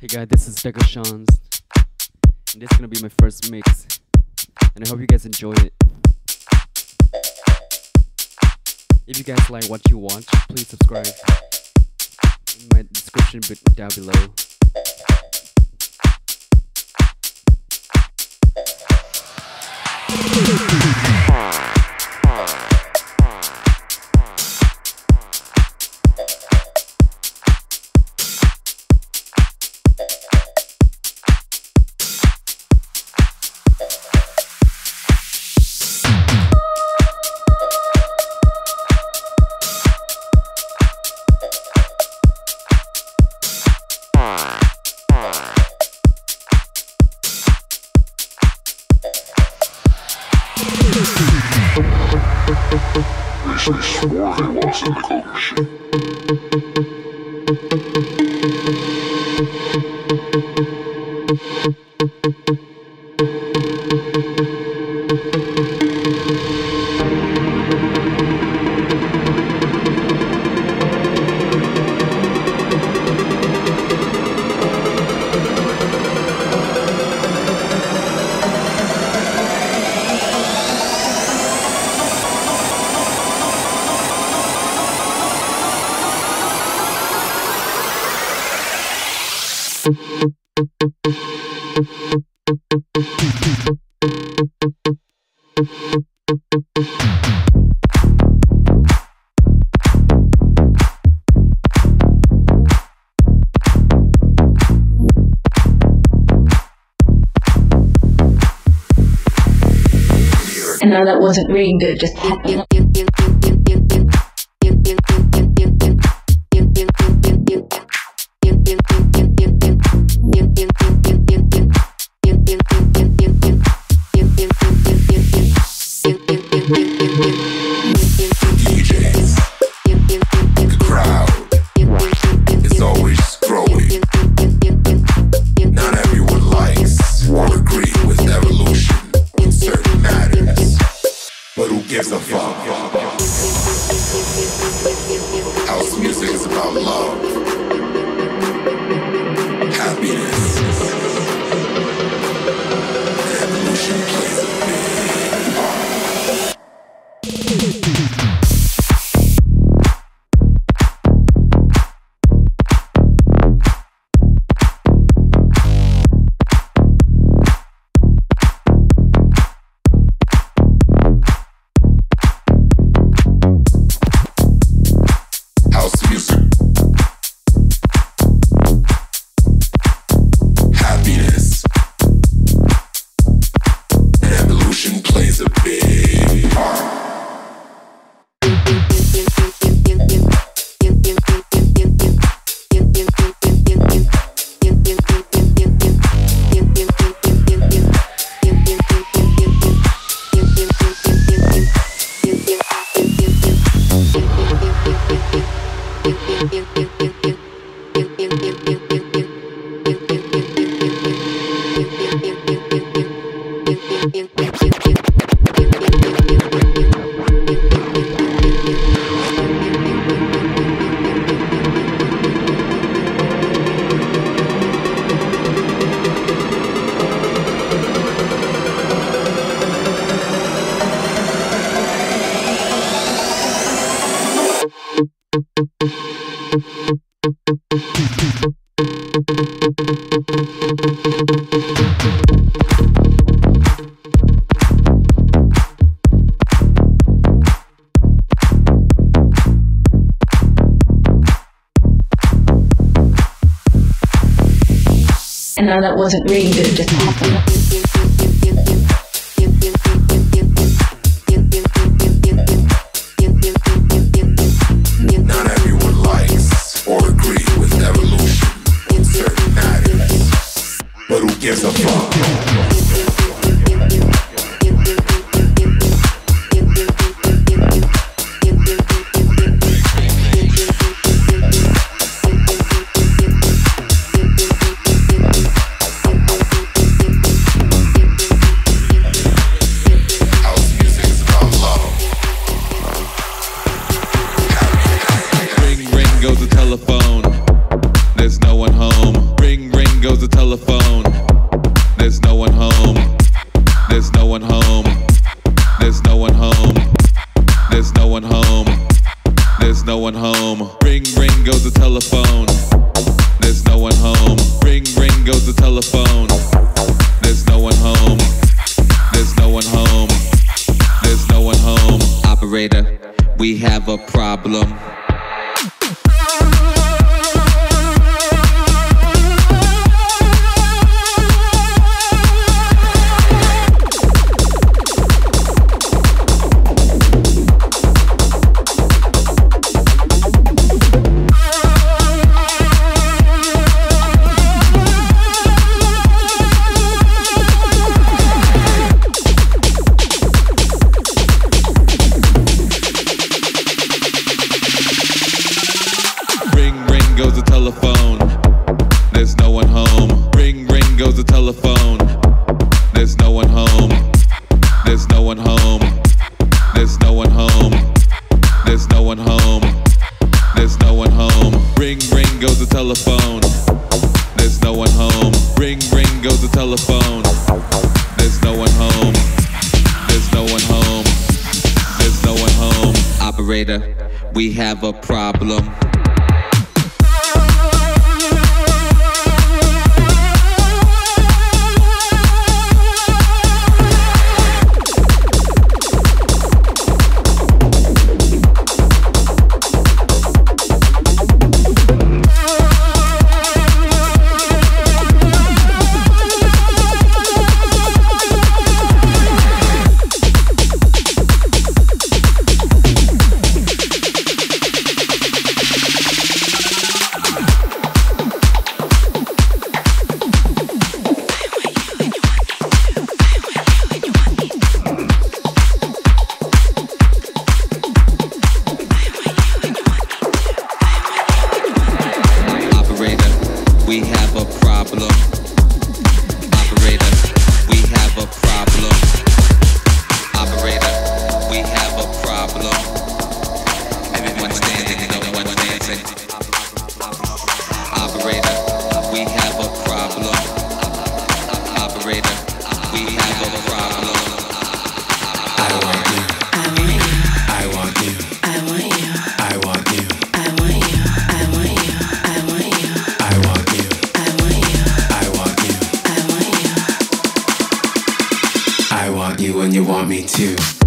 Hey guys, this is Ducka Shan, and this is gonna be my first mix, and I hope you guys enjoy it. If you guys like what you watch, please subscribe in my description down below. Now that wasn't really good, just now that wasn't really good, just happened. Have a problem. Goes the telephone. There's no one home. Ring, ring goes the telephone. There's no one home. There's no one home. There's no one home. There's no one home. There's no one home. Ring, ring goes the telephone. There's no one home. Ring, ring goes the telephone. There's no one home. There's no one home. There's no one home. Operator, we have a problem. want me to.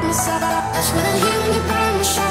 I'm wanna hear you.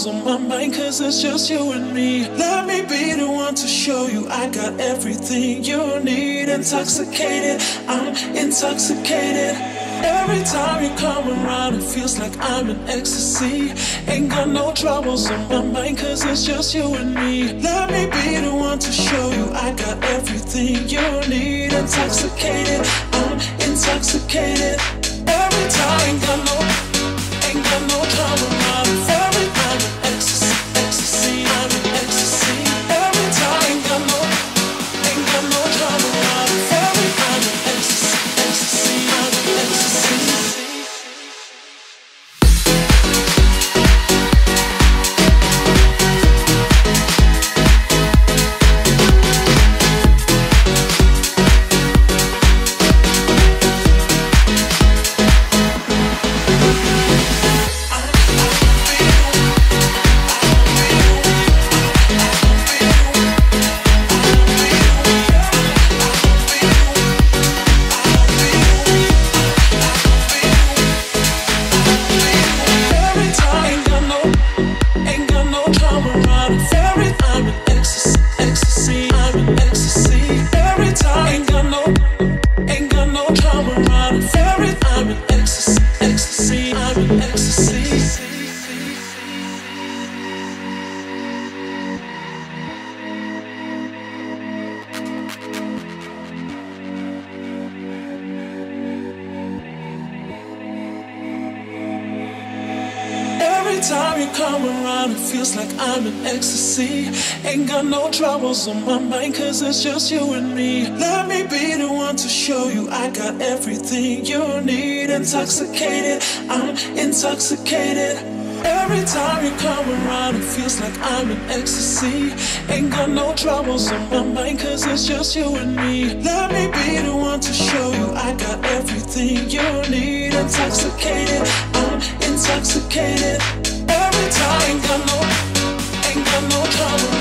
Troubles on my mind, cause it's just you and me. Let me be the one to show you I got everything you need. Intoxicated, I'm intoxicated. Every time you come around, it feels like I'm in ecstasy. Ain't got no troubles on my mind, cause it's just you and me. Let me be the one to show you I got everything you need. Intoxicated, I'm intoxicated. Every time, ain't got no, ain't got no trouble. Troubles on my mind, cause it's just you and me. Let me be the one to show you I got everything you need. Intoxicated, I'm intoxicated. Every time you come around, it feels like I'm in ecstasy. Ain't got no troubles on my mind, cause it's just you and me. Let me be the one to show you I got everything you need. Intoxicated, I'm intoxicated. Every time, ain't got no, ain't got no trouble.